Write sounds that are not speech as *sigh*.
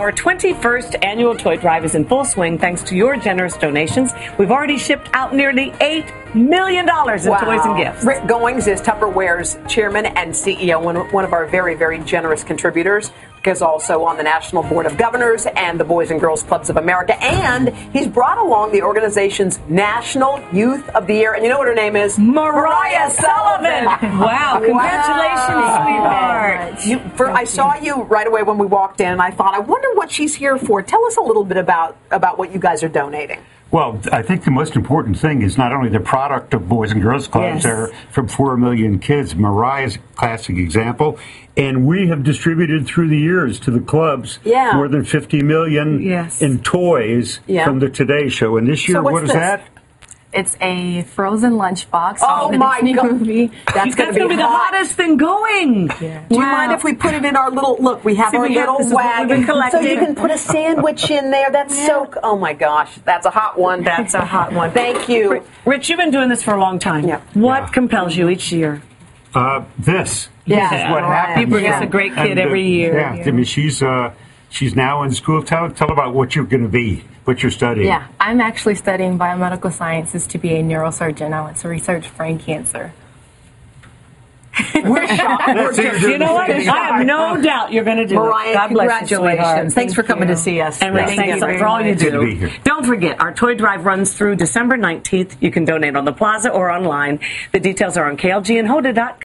Our 21st annual toy drive is in full swing thanks to your generous donations. We've already shipped out nearly $8 million dollars in toys and gifts. Rick Goings is Tupperware's chairman and CEO, one, one of our very, very generous contributors. Is also on the National Board of Governors and the Boys and Girls Clubs of America. And he's brought along the organization's National Youth of the Year. And you know what her name is? Maryah Sullivan. *laughs* Wow. Congratulations, sweetheart. You, for, I saw you right away when we walked in, and I thought, I wonder what she's here for. Tell us a little bit about, about what you guys are donating. Well, I think the most important thing is not only the product of Boys and Girls Clubs, Yes. there are from 4 million kids. Maryah's a classic example. And we have distributed through the years to the clubs Yeah. more than 50 million Yes. in toys Yeah. from the Today Show. And this year, So what is this? that? It's a frozen lunchbox. Oh my *laughs* Disney God. Movie. That's That's going going to to be the hot. hottest thing going. Do you mind if we put it in our little look? We have See, our we got- little this is we've been wagon, so you can put a sandwich in there. That's so. Oh my gosh, that's a hot one. That's a hot one. Thank you. Rich, you've been doing this for a long time. Yeah. What Yeah. compels you each year? Uh, this. Yeah. This is what Maryah. happens. You bring us a great kid And, uh, every year. Yeah, I mean, she's, uh, she's now in school. Tell, tell about what you're going to be, what you're studying. Yeah, I'm actually studying biomedical sciences to be a neurosurgeon. I want to research brain cancer. We're shocked. *laughs* We're just- you're know what? I have no *laughs* doubt you're going to do Maryah, it. God bless you, congratulations. Thanks for coming you. to see us. And Rich, Thank thanks you. for all you do. to be here. Don't forget, our toy drive runs through December 19th. You can donate on the plaza or online. The details are on klgnhoda.com.